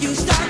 you start